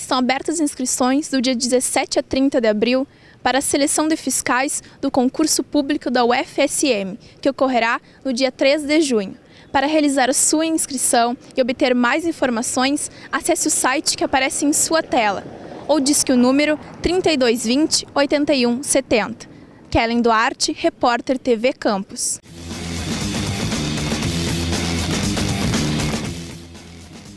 estão abertas inscrições do dia 17 a 30 de abril para a seleção de fiscais do concurso público da UFSM, que ocorrerá no dia 3 de junho. Para realizar a sua inscrição e obter mais informações, acesse o site que aparece em sua tela ou disque o número 3220 8170. Kellen Duarte, repórter TV Campos.